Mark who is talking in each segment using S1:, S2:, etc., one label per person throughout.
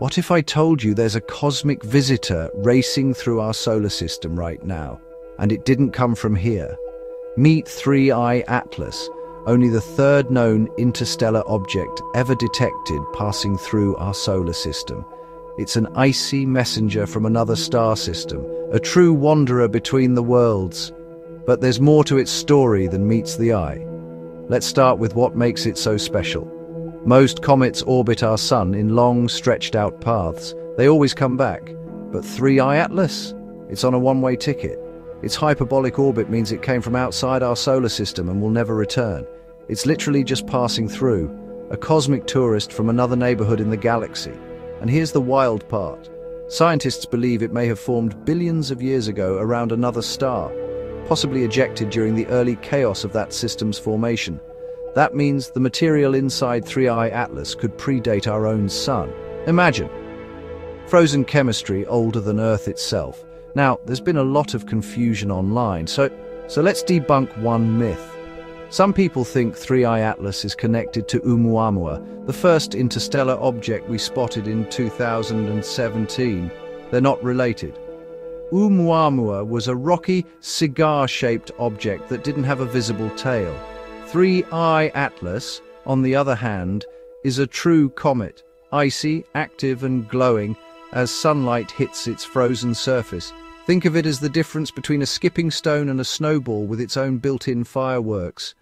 S1: What if I told you there's a cosmic visitor racing through our solar system right now, and it didn't come from here? Meet 3I Atlas, only the third known interstellar object ever detected passing through our solar system. It's an icy messenger from another star system, a true wanderer between the worlds. But there's more to its story than meets the eye. Let's start with what makes it so special. Most comets orbit our sun in long, stretched-out paths. They always come back. But 3I Atlas? It's on a one-way ticket. Its hyperbolic orbit means it came from outside our solar system and will never return. It's literally just passing through, a cosmic tourist from another neighborhood in the galaxy. And here's the wild part. Scientists believe it may have formed billions of years ago around another star, possibly ejected during the early chaos of that system's formation. That means the material inside 3I Atlas could predate our own sun. Imagine. Frozen chemistry older than Earth itself. Now, there's been a lot of confusion online, so, so let's debunk one myth. Some people think 3I Atlas is connected to Oumuamua, the first interstellar object we spotted in 2017. They're not related. Oumuamua was a rocky, cigar-shaped object that didn't have a visible tail. 3I Atlas, on the other hand, is a true comet, icy, active and glowing as sunlight hits its frozen surface. Think of it as the difference between a skipping stone and a snowball with its own built-in fireworks.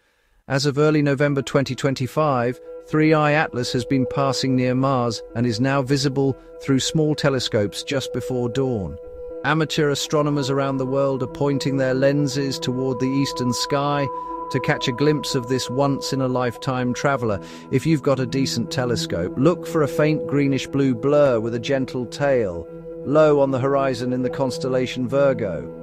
S1: As of early November 2025, 3I Atlas has been passing near Mars and is now visible through small telescopes just before dawn. Amateur astronomers around the world are pointing their lenses toward the eastern sky to catch a glimpse of this once-in-a-lifetime traveller. If you've got a decent telescope, look for a faint greenish-blue blur with a gentle tail, low on the horizon in the constellation Virgo.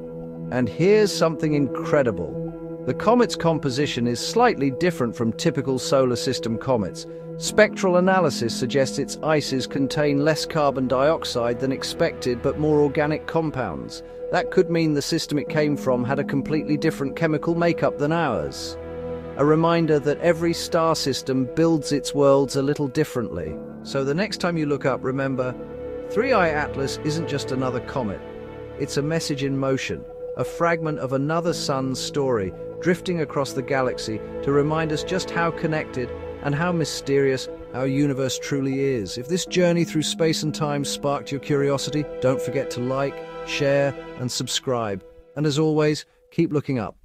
S1: And here's something incredible. The comet's composition is slightly different from typical solar system comets. Spectral analysis suggests its ices contain less carbon dioxide than expected but more organic compounds. That could mean the system it came from had a completely different chemical makeup than ours. A reminder that every star system builds its worlds a little differently. So the next time you look up, remember, 3I Atlas isn't just another comet. It's a message in motion, a fragment of another sun's story drifting across the galaxy to remind us just how connected and how mysterious our universe truly is. If this journey through space and time sparked your curiosity, don't forget to like, share, and subscribe. And as always, keep looking up.